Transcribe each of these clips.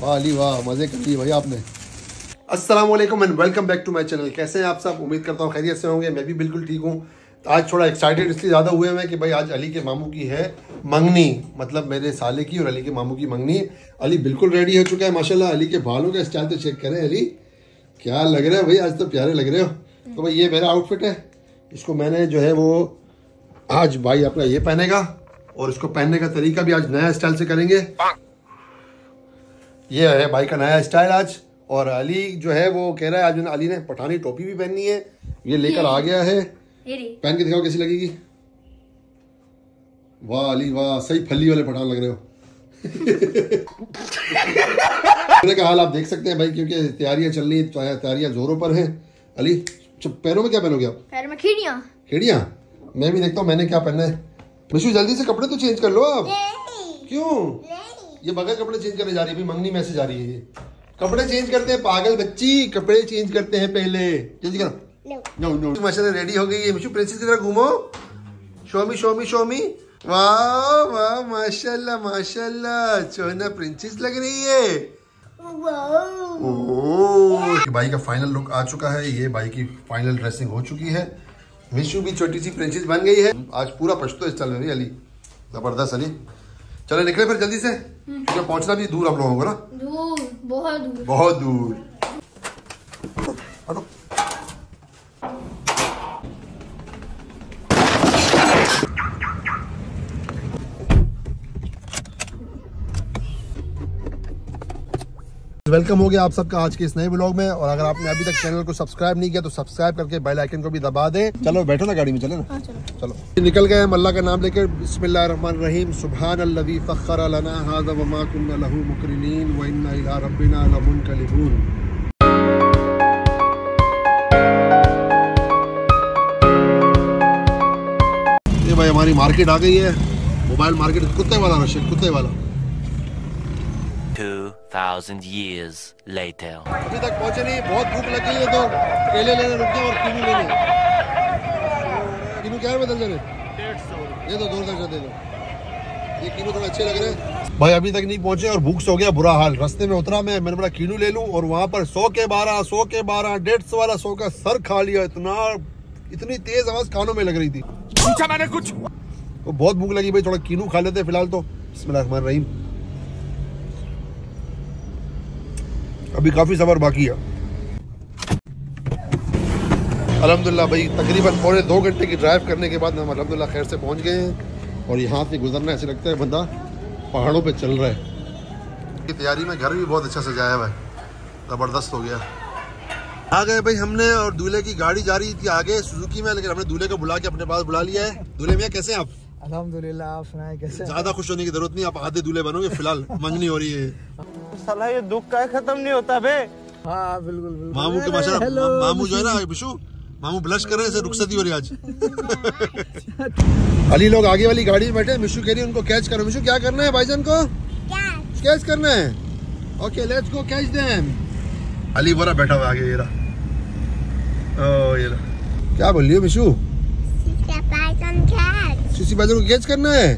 वाह अली, वाह, मज़े कर लिए भाई आपने। अस्सलाम वालेकुम and welcome back to my channel कैसे हैं आप सब? उम्मीद करता हूँ खैरियत से होंगे। मैं भी बिल्कुल ठीक हूँ। आज थोड़ा एक्साइटेड इसलिए ज़्यादा हुए हैं कि भाई आज अली के मामू की है मंगनी। मतलब मेरे साले की और अली के मामू की मंगनी। अली बिल्कुल रेडी हो चुका है, माशाल्लाह। अली के बालों का स्टाइल तो चेक करें अली। क्या लग रहा है भाई? आज तो प्यारे लग रहे हो। तो भाई ये मेरा आउटफिट है। इसको मैंने जो है वो आज भाई अपना ये पहनेगा। और इसको पहनने का तरीका भी आज नया स्टाइल से करेंगे। ये है भाई का नया स्टाइल आज और अली जो है वो कह रहा है आज अली ने पठानी टोपी भी पहननी है। ये लेकर आ गया है। पहन के दिखाओ कैसी लगेगी। वाह अली वाह सही फली वाले पठान लग रहे हो। का हाल आप देख सकते हैं भाई क्योंकि तैयारियाँ चल रही है तैयारियाँ जोरों पर हैं। अली पैरों में क्या पहनोगे आप? पैर में खीड़ियाँ। खेड़िया? मैं भी देखता हूँ मैंने क्या पहना है? मिशू जल्दी से कपड़े तो चेंज कर लो आप। क्यों? ये बगैर कपड़े चेंज करने जा रही है मंगनी मैसेज आ रही है ये। कपड़े चेंज करते हैं पागल बच्ची कपड़े चेंज करते हैं पहले। जल्दी करो। नो नो माशाल्लाह रेडी हो गई है मिशू प्रिंसेस की तरह घूमो। शोमी शोमी शोमी। वाह वाह माशाल्लाह माशाल्लाह। चोना प्रिंसेस लग रही है। ओह। भाई का फाइनल लुक आ चुका है। ये भाई की फाइनल ड्रेसिंग हो चुकी है। विशु भी छोटी सी प्रिंसेस बन गई है। आज पूरा पछतो इस चल रही अली। ज़बरदस्त अली। चले निकले फिर जल्दी से? क्योंकि पहुँचना भी दूर हम लोगों को ना? दूर बहुत दूर। बहुत दूर। वेलकम हो गया आप सबका आज के इस नए ब्लॉग में। और अगर आपने अभी तक चैनल को सब्सक्राइब नहीं किया तो सब्सक्राइब करके बेल आइकन को भी दबा दें। चलो बैठो ना गाड़ी में चले ना? हाँ चलो। चलो। निकल गए हम अल्लाह का नाम लेकर। बिस्मिल्लाहिर्रहमानिर्रहीम। सुभान अल्लज़ी फ़ख्खर लना हाज़ा वमा कुन्ना लहू मुकरिनीन व इन्ना इला रब्बिना लमुनक़लिबून। ये भाई हमारी मार्केट आ गई है। मोबाइल मार्केट कुत्ते वाला रशिद कुत्ते वाला। 2,000 years later. अभी तक पहुँचे नहीं बहुत भूख लग गई है तो केले लेने रुक गए और कीनू लेने कीनू क्या है बदल देने ये तो दो दर्जन दे दो ये कीनू थोड़े अच्छे लग रहे हैं। भाई अभी तक नहीं पहुँचे और भूख से हो गया बुरा हाल। रास्ते में उतरा मैं मैंने बोला कीनू ले लूँ? और वहाँ पर सौ के बारह सौ के बारह डेढ़ सौ वाला सौ का सर खा लिया। इतना इतनी तेज आवाज़ कानों में लग रही थी। पूछा मैंने कुछ। तो बहुत भूख लगी भाई थोड़ा कीनू खा लेते फ़िलहाल तो। बिस्मिल्लाहिर्रहमानिर्रहीम अभी काफ़ी सफ़र बाकी है। अल्हम्दुलिल्लाह भाई तकरीबन पौने दो घंटे की ड्राइव करने के बाद हम अल्हम्दुलिल्लाह खैर से पहुँच गए हैं और यहाँ से गुजरना ऐसे लगता है बंदा पहाड़ों पे चल रहा है। तैयारी में घर भी बहुत अच्छा सजाया हुआ है। ज़बरदस्त हो गया। आ गए भाई हमने और दूल्हे की गाड़ी जा रही थी आगे सुजुकी में लेकिन हमने दूल्हे को बुला के अपने पास बुला लिया है। दूल्हे मियाँ कैसे आप? अल्हम्दुलिल्लाह आप सुनाए कैसे ज़्यादा खुश होने की ज़रूरत नहीं आप आधे दूल्हे बनोगे फ़िलहाल मंगनी हो रही है। साला ये दुख का खत्म नहीं होता बे। हाँ बिल्कुल बिल्कुल। मामू के माशा मामू जो है ना बिशु मामू ब्लश कर रहे हैं रुखसती हो रही आज। अली लोग आगे वाली गाड़ी में बैठे मिशु कह रही है उनको कैच करो। मिशु क्या करना है भाईजान को? कैच करना है। Okay let's go catch them Ali बोरा बैठा हुआ आगे ये रहा। ओ ये रहा। क्या बोल रही हो मिशु सुसी भाईजान को कैच करना है?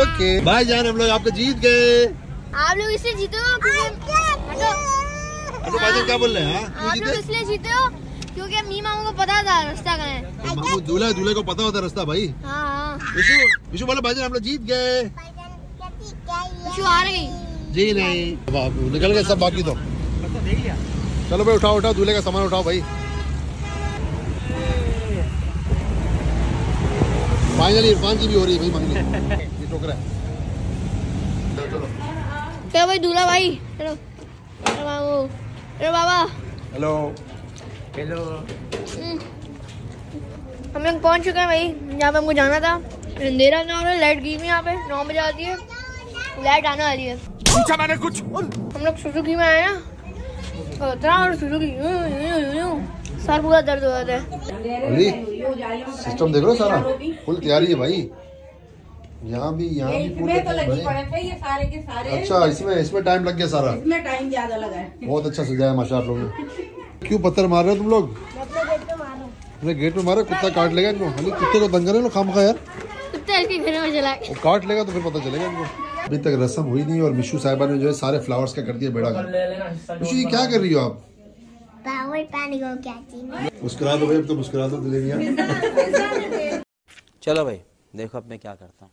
ओके भाईजान हम लोग आपको जीत गए। आप लोग इसलिए जीते हो क्योंकि हटो। क्या? बोल रहे हैं हाँ? आप लोग इसलिए जीते हो क्योंकि मी मामू को पता था रास्ता कहाँ है। मामू दूल्हा दूल्हे को पता होता रास्ता भाई। हाँ हाँ। विशु विशु बोलो भाईजान हम लोग जीत गए। शू आ रही जी नहीं। बाबू निकल गए सब बाकी तो। चलो भाई उठाओ उठाओ दूल्हे का सामान उठाओ भाई। फाइनली इरफान की भी हो रही है भाई मंगनी। ये टोकरा है। चलो। चलो भाई दूल्हा भाई? चलो। चलो मामू चलो बाबा। हेलो हेलो हम्म। हम लोग पहुँच चुके हैं भाई। जहाँ पे हमको जाना था। अंधेरा ना हो रहा है लाइट गई हुई यहाँ पे। नौ बजे आती है। लाइट आने वाली है। पूछा मैंने कुछ। हम लोग सुजुकी में आए ना तो उतरा और सुजुकी सर पूरा दर्द हो जाता है। सिस्टम देख लो सारा। फुल तैयारी है भाई। यहाँ भी यहाँ भी पूरे तो लगी पड़े थे ये सारे के सारे। अच्छा इसमें इसमें टाइम लग गया सारा। इसमें टाइम ज़्यादा लगा है। बहुत अच्छा सजाया माशा आप लोगों ने। क्यों पत्थर मार रहे हो तुम लोग? अपने गेट में मारो। कुत्ता काट लेगा इनको। अली कुत्ते को तंग करे खाम खा यार। कुत्ते घर में वो काट लेगा तो फिर पता चलेगा इनको। अभी तक रस्म हुई नहीं और मिशू साहिबा ने जो है सारे फ्लावर्स का कर दिया बेड़ा कर मिशू जी क्या कर रही हो आप? पावर पानी को कहती मुस्कुरा दो भाई अब तो मुस्कुरा दो चलो भाई देखो अब मैं क्या करता हूँ।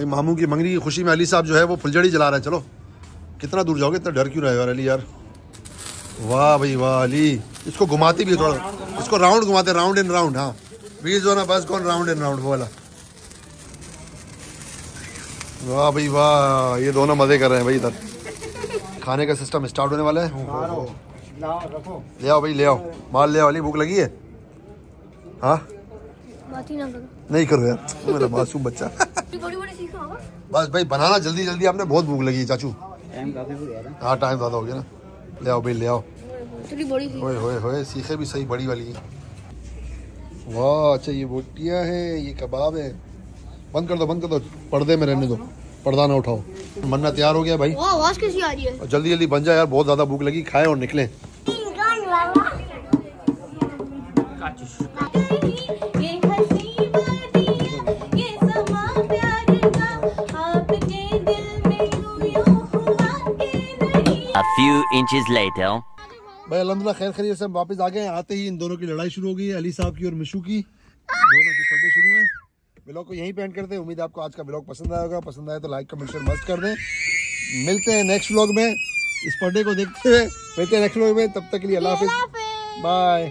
भाई मामू की मंगनी की खुशी में अली साहब जो है वो फुलझड़ी जला रहे हैं। चलो कितना दूर जाओगे? इतना डर क्यों रहे हो यार अली यार? वाह भाई वाह अली। इसको घुमाती भी थोड़ा। इसको राउंड घुमाते राउंड एंड राउंड हाँ। बीस जो ना बस कौन राउंड एंड राउंड वो वाला। वाह भाई वाह ये दोनों मज़े कर रहे हैं भाई इधर। खाने का सिस्टम स्टार्ट होने वाला है। ले आओ भाई ले आओ। माल ले आओ अली भूख लगी है? हाँ? नहीं करो यार मेरा मासूम बच्चा। बस भाई बनाना जल्दी जल्दी। आपने बहुत भूख लगी है चाचू हाँ टाइम ज़्यादा हो गया ना। ले आओ भाई ले आओ। बड़ी सी होए होए होए सीखे भी सही बड़ी वाली। वाह अच्छा ये बोटियाँ हैं ये कबाब है। बंद कर दो बंद कर दो। पर्दे में रहने दो। पर्दा ना उठाओ। मन्ना तैयार हो गया भाई। वाह आवाज़ कैसी आ रही है? जल्दी जल्दी बन जाए यार बहुत ज़्यादा भूख लगी। खाए और निकलें। Few inches later. भाई अलहमदिल्ला खैर खैरियत से हम वापस आ गए हैं। आते ही इन दोनों की लड़ाई शुरू हो गई है अली साहब की और मिशू की। दोनों के पढ़ने शुरू हैं। ब्लॉग को यहीं पेंट एंड करते हैं। उम्मीद है आपको आज का ब्लॉग पसंद आया होगा। पसंद आया तो लाइक कमेंट शेयर मस्त कर दें। मिलते हैं नेक्स्ट ब्लॉग में। इस पर्दे को देखते हुए मिलते हैं नेक्स्ट ब्लॉग में। तब तक के लिए अल्लाह हाफिज। बाय